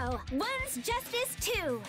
One's justice two.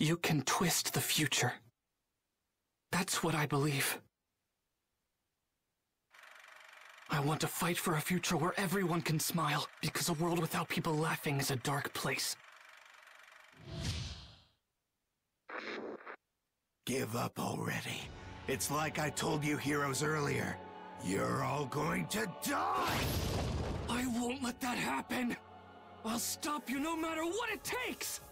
You can twist the future. That's what I believe. I want to fight for a future where everyone can smile, because a world without people laughing is a dark place. Give up already. It's like I told you heroes earlier. You're all going to die! I won't let that happen! I'll stop you no matter what it takes!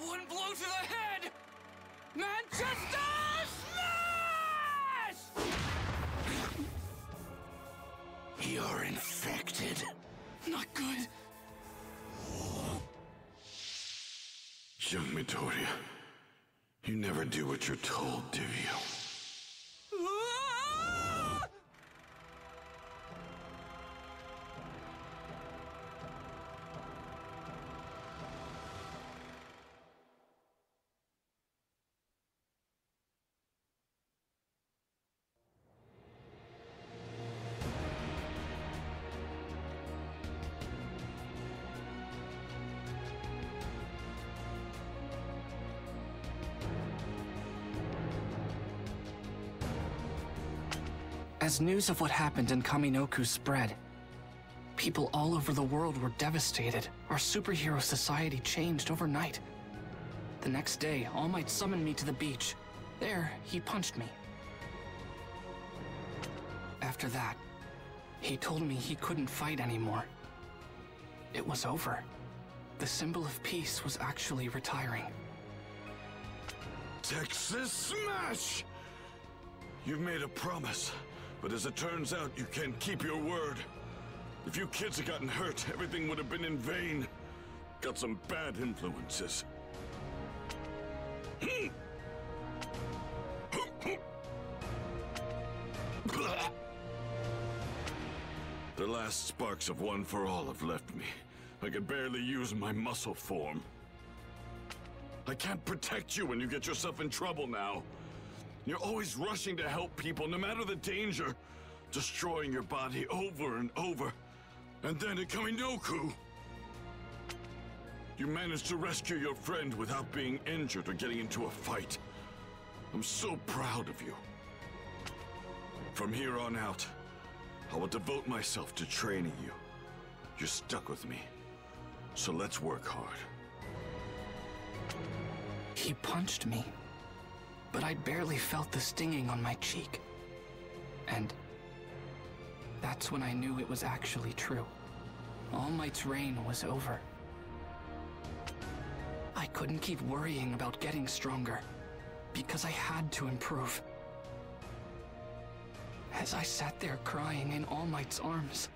One blow to the head! Manchester Smash! You're infected. Not good. Young Midoriya, you never do what you're told, do you? As news of what happened in Kaminoku spread, people all over the world were devastated. Our superhero society changed overnight. The next day, All Might summoned me to the beach. There, he punched me. After that, he told me he couldn't fight anymore. It was over. The symbol of peace was actually retiring. Texas Smash! You've made a promise, but as it turns out, you can't keep your word. If you kids had gotten hurt, everything would have been in vain. Got some bad influences. The last sparks of One for All have left me. I can barely use my muscle form. I can't protect you when you get yourself in trouble now. You're always rushing to help people, no matter the danger. Destroying your body over and over. And then at Kaminoku, you managed to rescue your friend without being injured or getting into a fight. I'm so proud of you. From here on out, I will devote myself to training you. You're stuck with me. So let's work hard. He punched me, but I barely felt the stinging on my cheek. And that's when I knew it was actually true. All Might's reign was over. I couldn't keep worrying about getting stronger, because I had to improve. As I sat there crying in All Might's arms,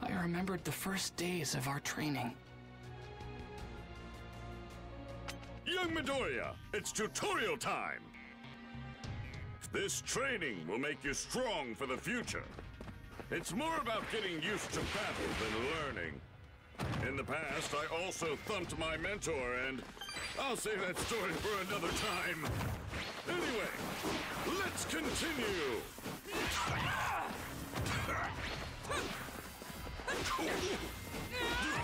I remembered the first days of our training. Young Midoriya, it's tutorial time! This training will make you strong for the future. It's more about getting used to battle than learning. In the past, I also thumped my mentor, and I'll save that story for another time. Anyway, let's continue!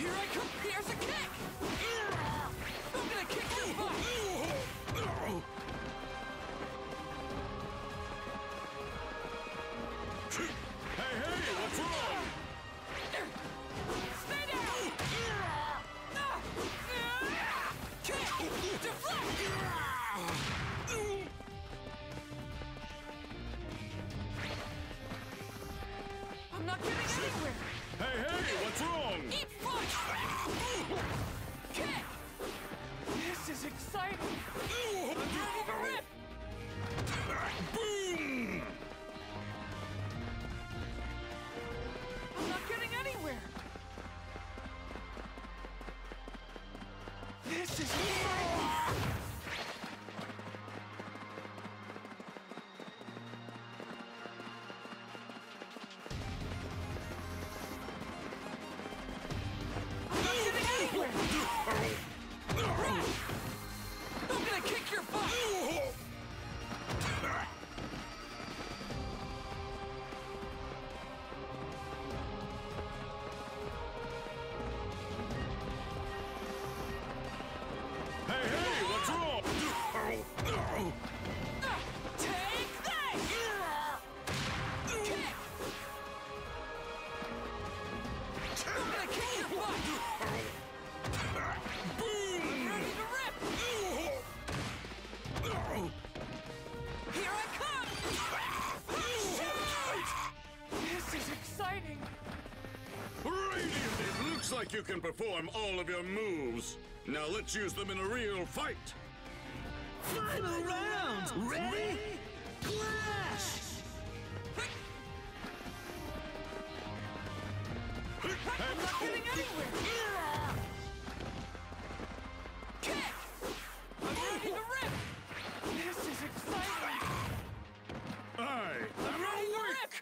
Here I come! I'm gonna kick your butt! Like you can perform all of your moves. Now let's use them in a real fight. Final round! Ready? Clash! I'm not getting anywhere! Kick! I'm ready to rip! This is exciting! I'm ready to rip!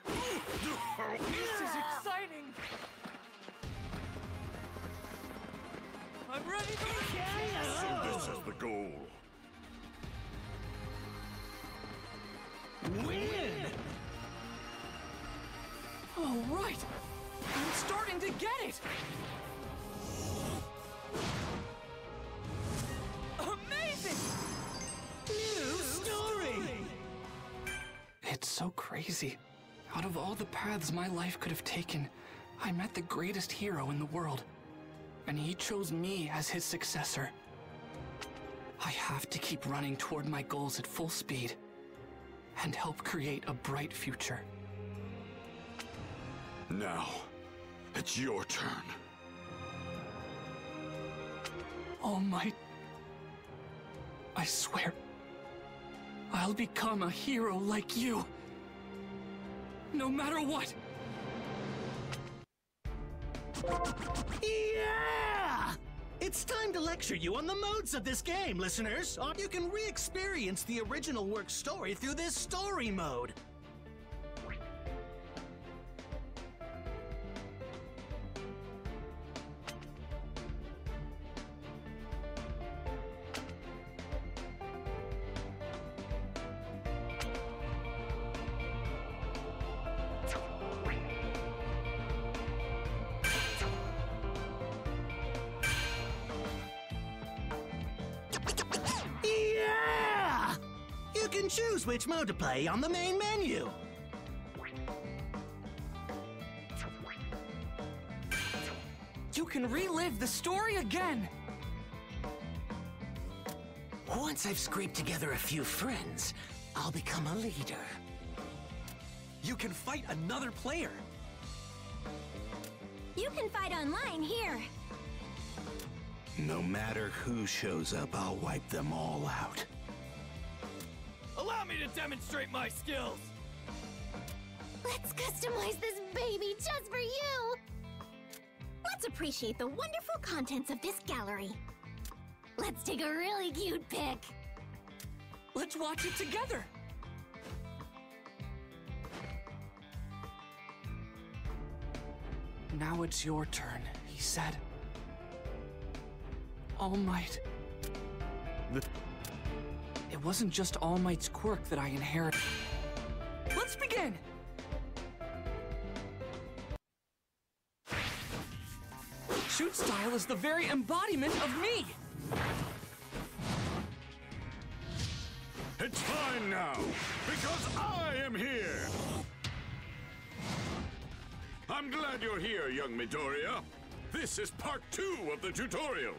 This is exciting! I'm ready to rip! So this is the goal. Win! All right! I'm starting to get it! Amazing! New story! It's so crazy. Out of all the paths my life could have taken, I met the greatest hero in the world. And he chose me as his successor. I have to keep running toward my goals at full speed and help create a bright future. Now, it's your turn. All Might. I swear, I'll become a hero like you. No matter what. Yeah! It's time to lecture you on the modes of this game, listeners. You can re-experience the original work story through this story mode. To play on the main menu. You can relive the story again! Once I've scraped together a few friends, I'll become a leader. You can fight another player. You can fight online here. No matter who shows up, I'll wipe them all out. Allow me to demonstrate my skills. Let's customize this baby just for you. Let's appreciate the wonderful contents of this gallery. Let's take a really cute pic. Let's watch it together! Now it's your turn, he said. All Might. It wasn't just All Might's quirk that I inherited. Let's begin! Shoot style is the very embodiment of me! It's fine now, because I am here. I'm glad you're here, young Midoriya. This is part two of the tutorial.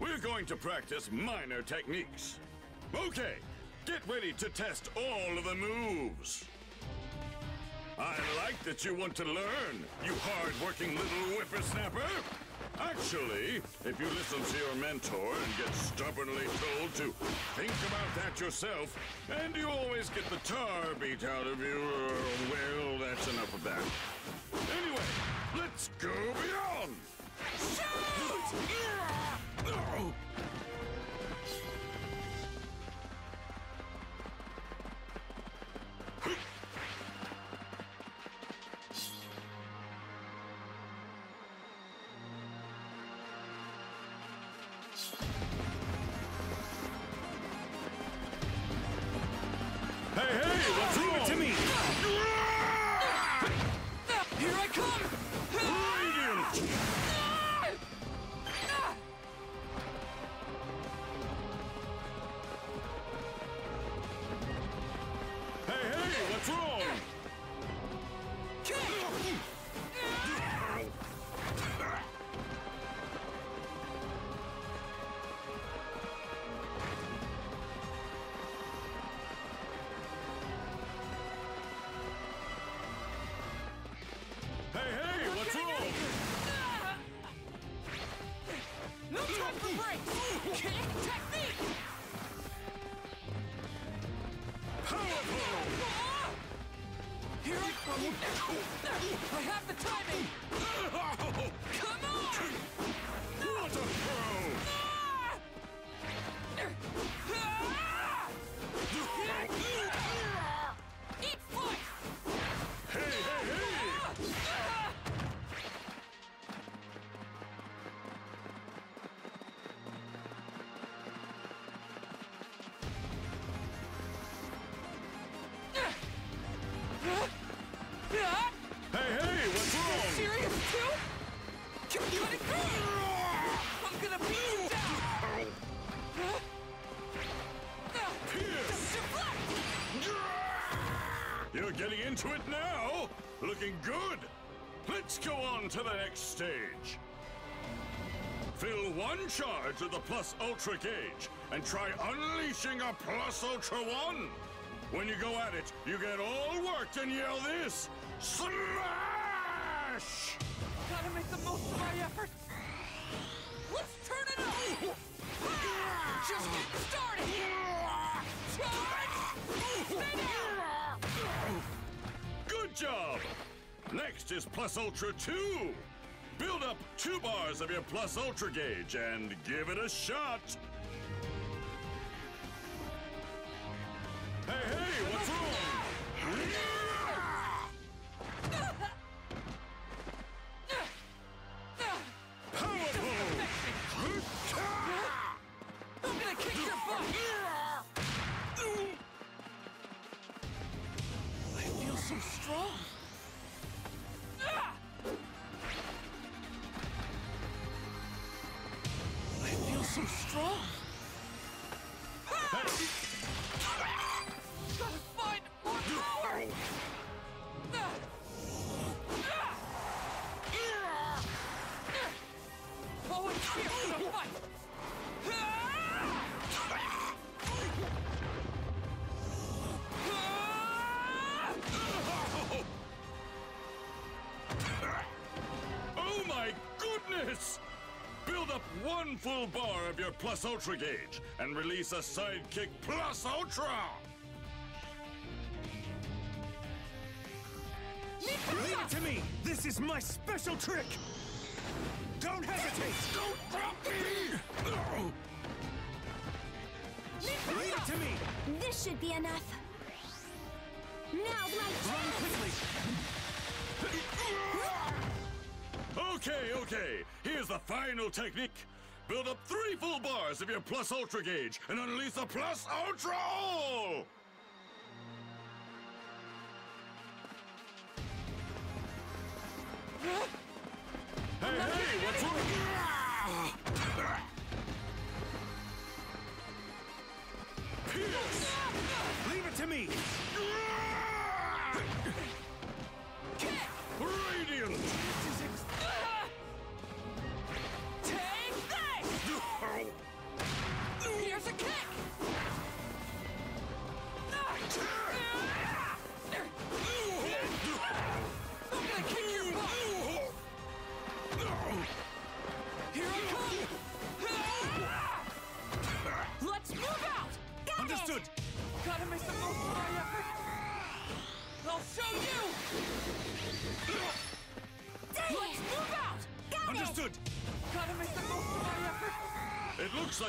We're going to practice minor techniques. Okay, get ready to test all of the moves. I like that you want to learn, you hard-working little whippersnapper. Actually, if you listen to your mentor and get stubbornly told to think about that yourself, and you always get the tar beat out of you, well, that's enough of that. Anyway, let's go beyond! Shoot! Oh! I have the timing! Into it now! Looking good! Let's go on to the next stage. Fill one charge of the Plus Ultra gauge and try unleashing a Plus Ultra 1. When you go at it, you get all worked and yell this Smash! Is Plus Ultra 2. Build up two bars of your Plus Ultra gauge and give it a shot. So strong! Bar of your Plus Ultra gauge and release a Sidekick Plus Ultra! Leave it to me! This is my special trick! Don't hesitate! Don't drop me! Leave it to me! This should be enough. Now's my Run quickly! Okay, okay. Here's the final technique. Build up three full bars of your Plus Ultra gauge and unleash the Plus Ultra All! Hey, hey, what's wrong? Pierce! Leave it to me! A kick!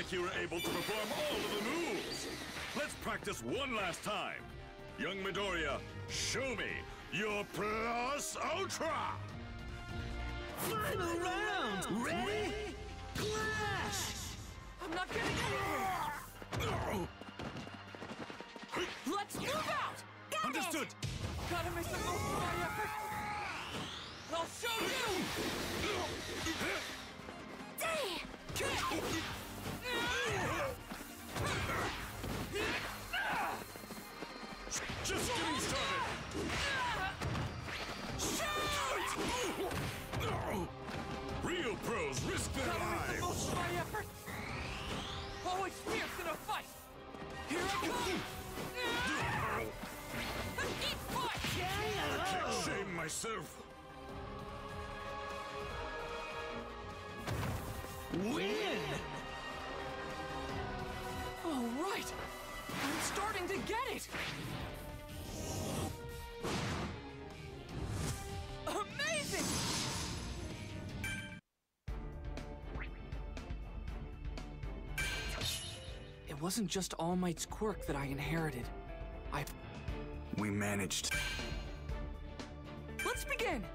Like you were able to perform all of the moves. Let's practice one last time. Young Midoriya, show me your Plus Ultra! Final round! Ready? Clash! I'm not getting anywhere! Let's move out! Got Understood! Gotta make the most of my effort! I'll show you! Dang. Just getting started! Real pros risk their make the most of my effort! Always fierce in a fight! Here I come! Eat fight! Can't shame myself. Win! All right! I'm starting to get it! Amazing! It wasn't just All Might's quirk that I inherited. I. We managed. Let's begin!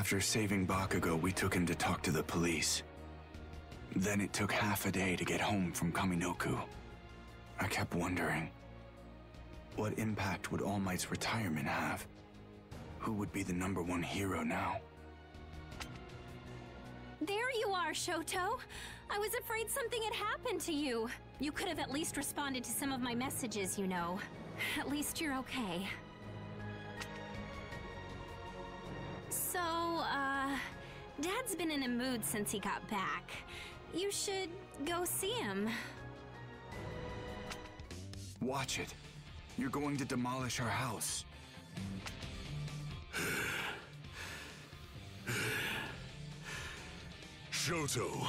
After saving Bakugo, we took him to talk to the police. Then it took half a day to get home from Kaminoku. I kept wondering, what impact would All Might's retirement have? Who would be the number one hero now? There you are, Shoto. I was afraid something had happened to you. You could have at least responded to some of my messages, you know. At least you're okay. Dad's been in a mood since he got back. You should go see him. Watch it. You're going to demolish our house. Shoto,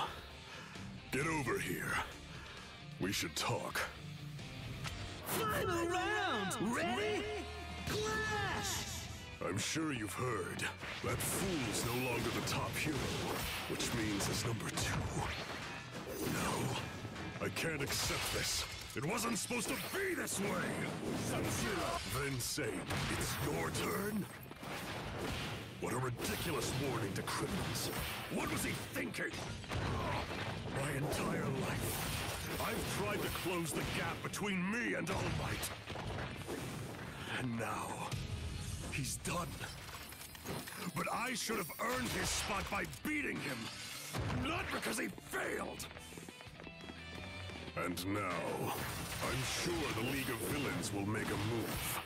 get over here. We should talk. Final round! Ready? Clash! I'm sure you've heard. That fool's no longer the top hero, which means he's number two. Oh, no, I can't accept this. It wasn't supposed to be this way! Then say, it's your turn? What a ridiculous warning to criminals. What was he thinking? My entire life, I've tried to close the gap between me and All Might. And now, he's done. But I should have earned his spot by beating him, not because he failed. And now, I'm sure the League of Villains will make a move.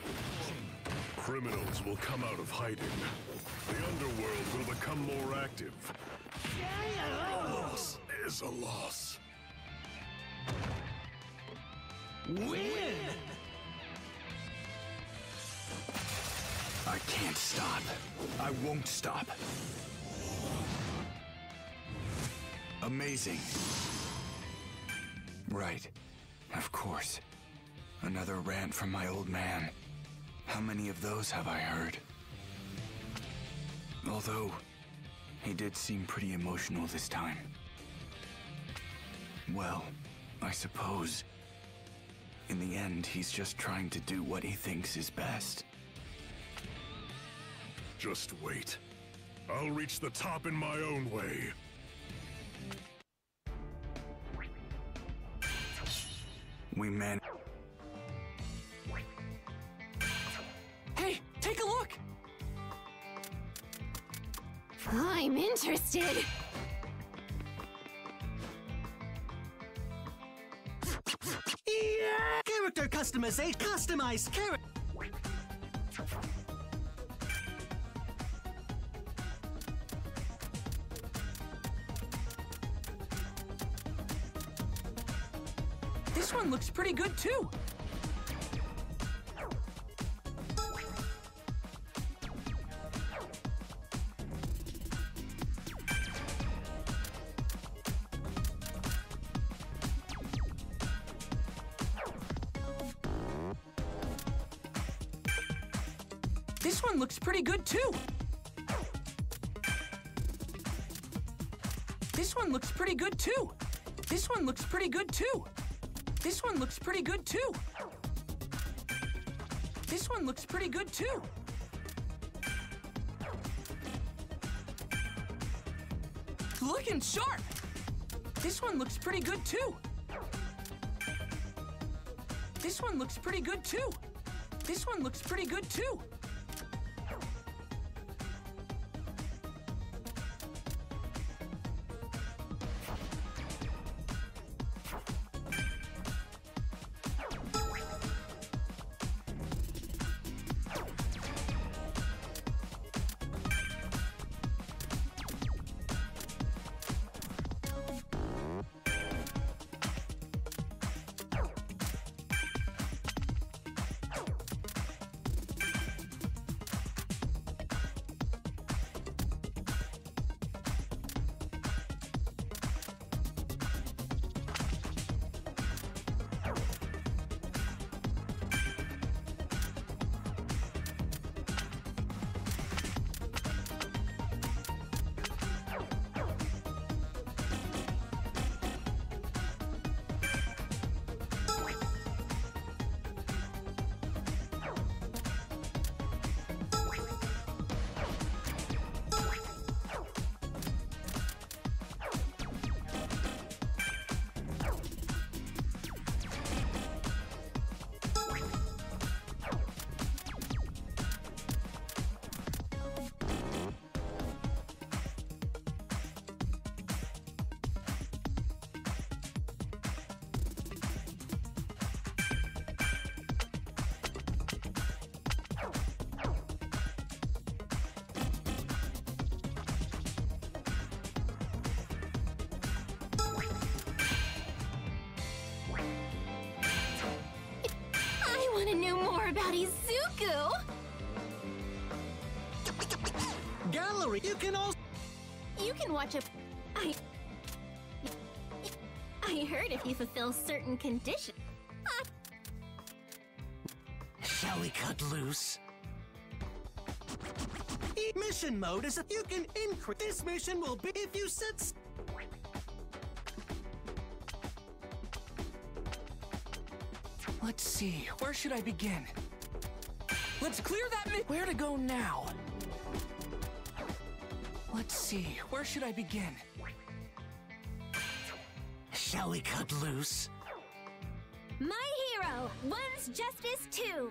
Criminals will come out of hiding. The underworld will become more active. A loss is a loss. Win! I can't stop. I won't stop. Amazing. Right. Of course. Another rant from my old man. How many of those have I heard? Although, he did seem pretty emotional this time. Well, I suppose. In the end, he's just trying to do what he thinks is best. Just wait. I'll reach the top in my own way. We man. Hey, take a look! I'm interested. Yeah! Character customization. Customized character. Too. This one looks pretty good too. This one looks pretty good too. This one looks pretty good too. This one looks pretty good too. This one looks pretty good too. Looking sharp. This one looks pretty good too. This one looks pretty good too. This one looks pretty good too. Want to know more about Izuku! Gallery, you can also. You can watch a. I. I heard if you fulfill certain conditions. Shall we cut loose? Mission mode is you can increase. This mission will be if you set. Let's see, where should I begin? Let's clear that mi- Where to go now? Let's see, where should I begin? Shall we cut loose? My hero, one's justice two.